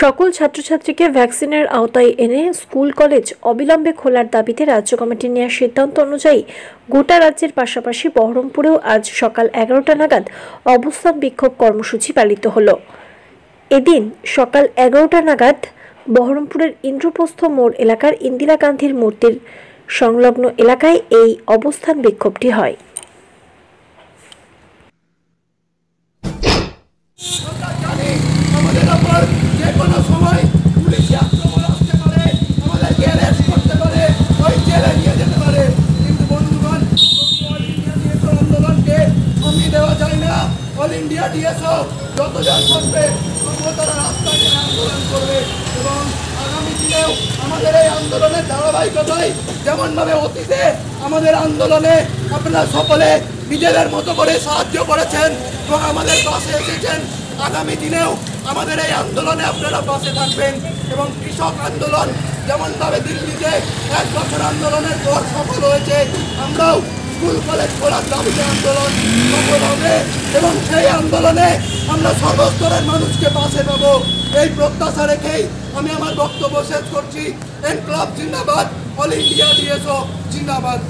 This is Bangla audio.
সকল ছাত্রছাত্রীকে ভ্যাকসিনের আওতায় এনে স্কুল, কলেজ অবিলম্বে খোলার দাবিতে রাজ্য কমিটি নেওয়া সিদ্ধান্ত অনুযায়ী গোটা রাজ্যের পাশাপাশি বহরমপুরেও আজ সকাল এগারোটা নাগাদ অবস্থান বিক্ষোভ কর্মসূচি পালিত হল। এদিন সকাল এগারোটা নাগাদ বহরমপুরের ইন্দ্রপ্রস্থ মোড় এলাকার ইন্দিরা গান্ধীর মূর্তির সংলগ্ন এলাকায় এই অবস্থান বিক্ষোভটি হয়। অল ইন্ডিয়া ডিএসও, যতজন করবে তবুও তারা রাস্তায় আন্দোলন করবে এবং আগামী দিনেও আমাদের এই আন্দোলনের ধারাবাহিকতায় যেমনভাবে অতীতে আমাদের আন্দোলনে আপনারা সকলে নিজেদের মতো করে সাহায্য করেছেন এবং আমাদের পাশে এসেছেন, আগামী দিনেও আমাদের এই আন্দোলনে আপনারা পাশে থাকবেন এবং কৃষক আন্দোলন যেমনভাবে দিল্লিতে এক বছর আন্দোলনের পর সফল হয়েছে, আমরাও স্কুল কলেজ খোলার দাবিতে এবং সেই আন্দোলনে আমরা সর্বস্তরের মানুষকে পাশে পাবো। এই প্রত্যাশা রেখেই আমি আমার বক্তব্য শেষ করছি। এন ক্লাব জিন্দাবাদ, অল ইন্ডিয়া ডিএসও জিন্দাবাদ।